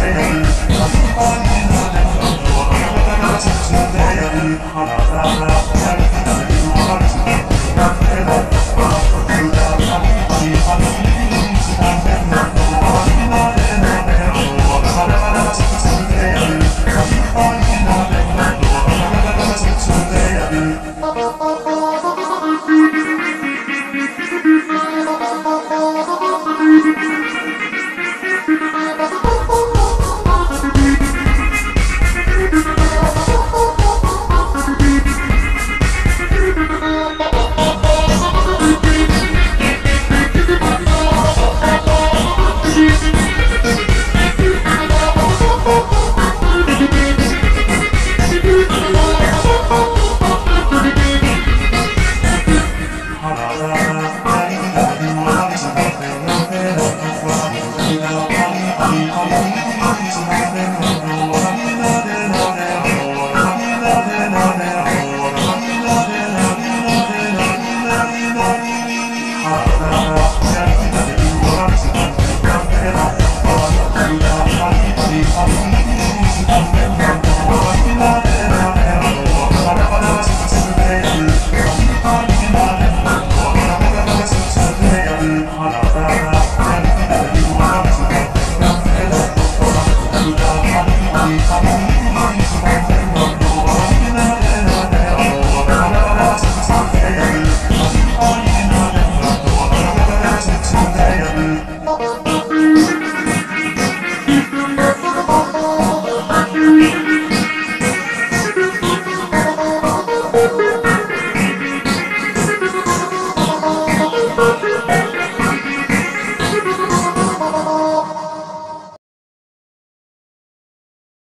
Thank you. I'm